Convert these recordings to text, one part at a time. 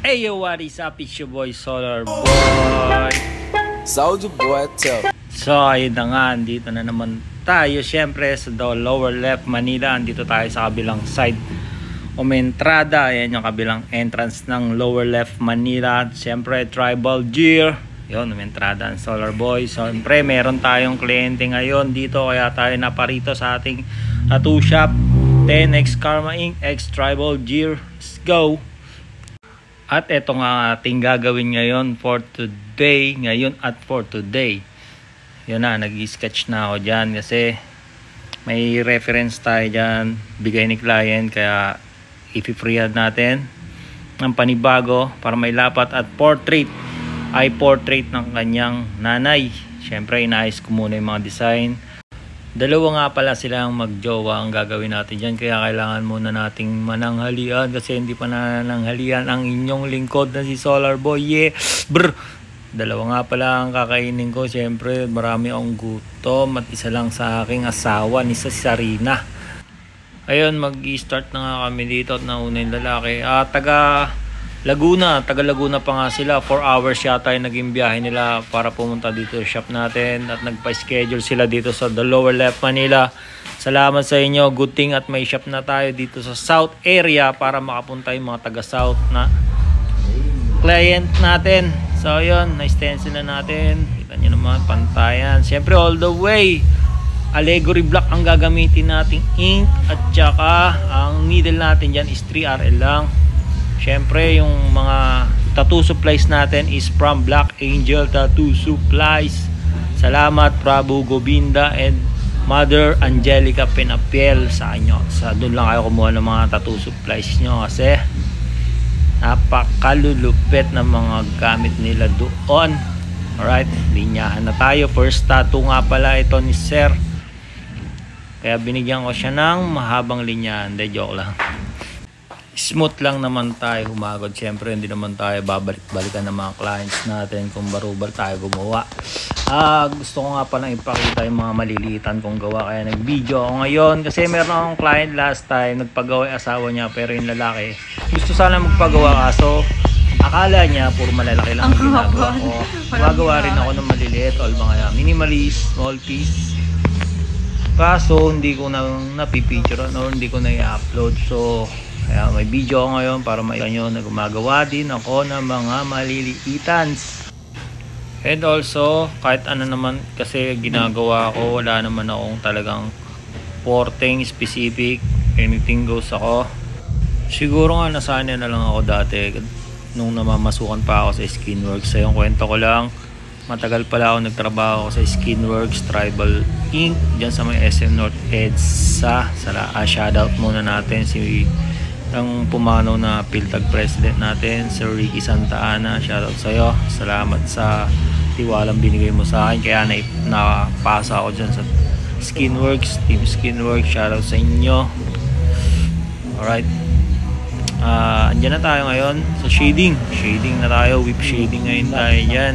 Hey yo, what is up? It's your boy Solar Boy. Soldier boy, tell. So, ayun na nga, andito na naman tayo. Siyempre, sa the lower left Manila, andito tayo sa kabilang side o may entrada. Ayan yung kabilang entrance ng lower left Manila. Siyempre, tribal gear. Yun, may entrada ang Solar Boy. Siyempre, meron tayong kliyente ngayon dito. Kaya tayo naparito sa ating tattoo shop. 10X Karma Inc. X Tribal Gear. Let's go! At ito nga ating gagawin ngayon for today, ngayon at for today. Yun na, nag-sketch na ako dyan kasi may reference tayo dyan, bigay ni client kaya ipi-freehand natin ng panibago para may lapat at portrait ay portrait ng kanyang nanay. Siyempre, inayos ko muna yung mga design Dalawa nga pala silang magjowa ang gagawin natin dyan. Kaya kailangan muna nating mananghalian kasi hindi pa nananghalian ang inyong lingkod na si Solar Boy. Yeah! Brr! Dalawa nga pala ang kakainin ko. Siyempre, marami akong gutom at isa lang sa aking asawa ni sa Sarina. Ayun, mag-start na nga kami dito at nauna lalaki. Ah, taga Laguna, taga Laguna pa nga sila. 4 hours yata yung naging biyahe nila para pumunta dito sa shop natin at nagpa-schedule sila dito sa the lower left Manila. Salamat sa inyo. Good thing at may shop na tayo dito sa south area para makapunta yung mga taga south na client natin. So yun, na-stencil na natin. Kita nyo naman, pantayan. Siyempre all the way. Allegory block ang gagamitin nating ink at saka ang needle natin dyan is 3RL lang Siyempre, yung mga tattoo supplies natin is from Black Angel Tattoo Supplies. Salamat Prabhu Govinda and Mother Angelica Penapiel sa inyo. Sa doon lang kayo kumuha ng mga tattoo supplies nyo kasi napakalulupit ng mga gamit nila doon. Alright, linyahan na tayo. First tattoo nga pala ito ni Sir. Kaya binigyan ko siya ng mahabang linyahan. De joke lang smooth lang naman tayo humagod. Siyempre, hindi naman tayo babalik-balikan ng mga clients natin. Kung barubal tayo gumawa. Ah, gusto ko nga pala ipakita yung mga malilitan kong gawa. Kaya nag-video ako ngayon. Kasi meron akong client last time. Nagpagawa yung asawa niya pero yung lalaki gusto sana magpagawa. Kaso akala niya puro malalaki lang ang ginagawa ko. Gumagawa rin ako ng maliliit. O mga minimalist, small piece. Kaso hindi ko na napipicture or hindi ko na i-upload. So kaya may video ako ngayon para makita nyo na gumagawa din ako ng mga maliliitans. And also, kahit ano naman kasi ginagawa ko, wala naman akong talagang porting specific. Anything goes ako. Siguro nga nasanay na lang ako dati nung namamasukan pa ako sa Skinworks. Sa yung kwento ko lang, matagal pala ako nagtrabaho sa Skinworks Tribal Inc. Diyan sa may SM North EDSA. Sa, uh, shoutout muna natin si ang pumanaw na Piltag President natin, Sir Ricky Santa Ana. Shoutout sa iyo. Salamat sa tiwalang binigay mo sa akin. Kaya na, napasa ako dyan sa Skinworks, Team Skinworks. Shoutout sa inyo. Alright. Uh, andyan na tayo ngayon sa shading. Shading na tayo. Whip shading ngayon tayo dyan.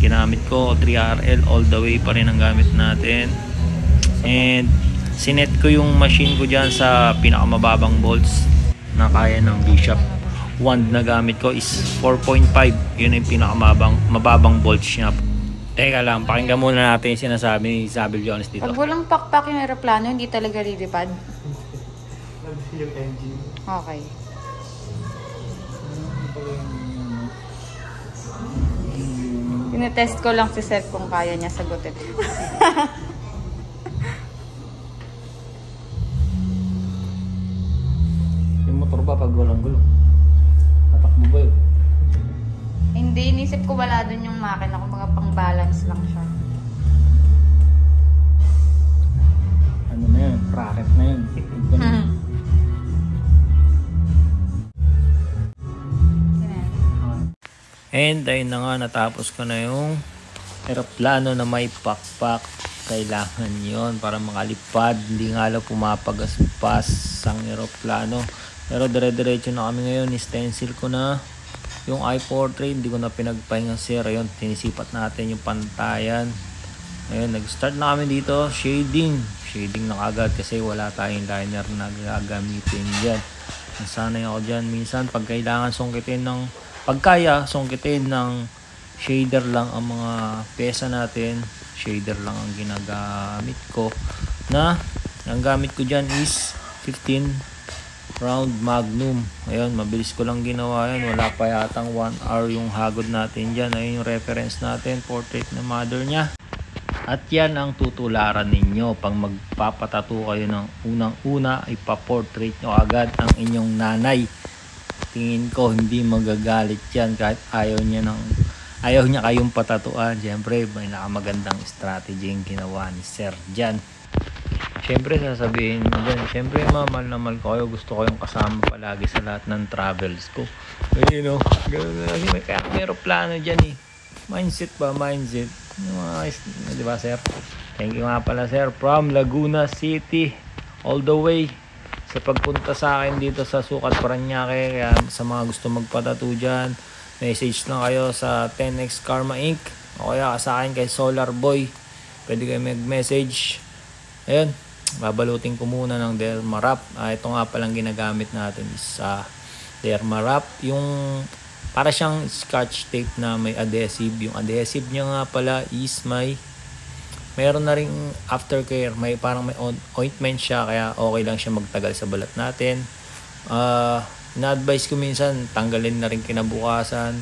Ginamit ko 3RL all the way pa rin ang gamit natin. And sinet ko yung machine ko dyan sa pinakamababang bolts na kaya ng Bishop. Wand na gamit ko is 4.5 yun yung pinakamabang mababang volts niya. Teka lang pakinggan muna natin yung sinasabi ni Isabel Jones dito. Pag walang pakpak yung aeroplano hindi talaga lilipad yung engine okay. Tinetest ko lang si Seth kung kaya niya sagutin. walang gulong? Tatakbo ba yun? Hindi, inisip ko wala dun yung makina. Kung mga pang-balance lang siya. Ano na yun? Bracket na yun. Hmm. And ayun na nga, natapos ko na yung aeroplano na may pakpak. Kailangan yon para makalipad. Hindi nga lang pumapagaspas ang aeroplano. Pero dire-diretso na kami ngayon. Stencil ko na yung i-portrait. Hindi ko na pinagpahinga sir. Ayun, tinisipat natin yung pantayan. Ayun, nag-start na kami dito. Shading. Shading na kagad kasi wala tayong liner na gagamitin dyan. Nasanay ako dyan. Minsan, pag kailangan sungkitin ng, pagkaya, sungkitin ng shader lang ang mga pesa natin. Shader lang ang ginagamit ko. Na, ang gamit ko dyan is 15 round magnum. Ayun, mabilis ko lang ginawa yan. Wala pa yatang 1 hour yung hagod natin dyan. Ayun yung reference natin, portrait na mother niya. At yan ang tutularan ninyo pag magpapatato kayo ng unang-una ipaportrait nyo agad ang inyong nanay. Tingin ko hindi magagalit yan kahit ayaw niya ng ayaw niya kayong patatuan. Siyempre may nakamagandang strategy yung ginawa ni Sir Jan. Siyempre sasabihin mo dyan, siyempre mamal na mal ko kayo, gusto ko yung kasama palagi sa lahat ng travels ko. You know, ganun na kasi may, kaya may aeroplano dyan eh. Mindset ba? Mindset. Yung di ba sir? Thank you nga pala sir. From Laguna City, all the way sa pagpunta sa akin dito sa Sukat Paranaque. Kaya sa mga gusto magpatato dyan, message lang kayo sa 10x Karma Inc. O kaya sa akin kay Solar Boy. Pwede kayo mag-message. Ayun, babalutin ko muna ng Dermarap. Ah, ito nga palang ginagamit natin is sa Dermarap. Yung para siyang scotch tape na may adhesive. Yung adhesive niya nga pala is may meron na ring aftercare. May parang may ointment siya kaya okay lang siya magtagal sa balat natin. Ah, na-advise ko minsan tanggalin na rin kinabukasan.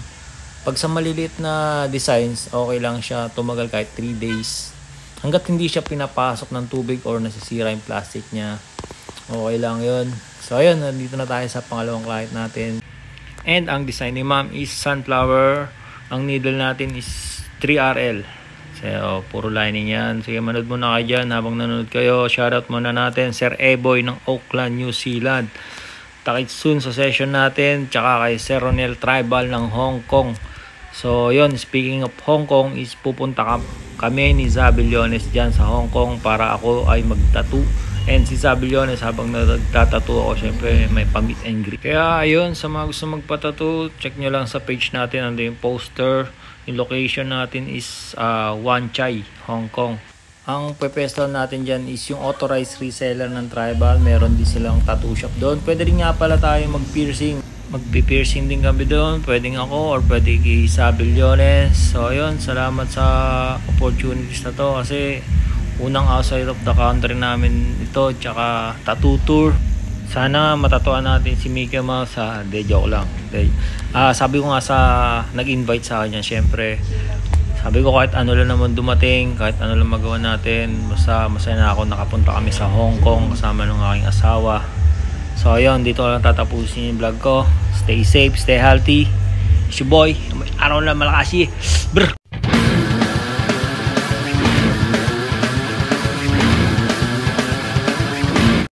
Pag sa maliliit na designs, okay lang siya tumagal kahit 3 days. Hanggat hindi siya pinapasok ng tubig or nasisira yung plastic niya, okay lang yun. So ayun, nandito na tayo sa pangalawang client natin. And ang design ni ma'am is sunflower. Ang needle natin is 3RL. So, puro lining yan. Sige, manood muna kayo dyan habang nanonood kayo. Shoutout muna natin Sir Eboy ng Auckland, New Zealand. Takit soon sa session natin. Tsaka kay Sir Ronel Tribal ng Hong Kong. So, yon speaking of Hong Kong is pupunta ka, kami ni Zabillones dyan sa Hong Kong para ako ay magtattoo. And si Zabillones habang nagtatattoo ako, syempre may pamit and greet. Kaya ayun, sa mga gusto magpatattoo, check nyo lang sa page natin. Ando yung poster. Yung location natin is uh, Wan Chai, Hong Kong. Ang pepesto natin dyan is yung authorized reseller ng Tribal. Meron din silang tattoo shop doon. Pwede rin nga pala tayo mag-piercing. Magpi-piercing din kami doon. Pwedeng ako or pwede kay Sabillones. So ayun, salamat sa opportunities na to kasi unang outside of the country namin ito tsaka tattoo tour. Sana matatuan natin si Mickey Mouse sa de joke lang. De, ah sabi ko nga sa nag-invite sa kanya, syempre sabi ko kahit ano lang naman dumating, kahit ano lang magawa natin, basta masaya na ako nakapunta kami sa Hong Kong kasama ng aking asawa. So ayun, dito lang tatapusin yung vlog ko. Stay safe, stay healthy. It's your boy. Araw lang malakasi. Brr!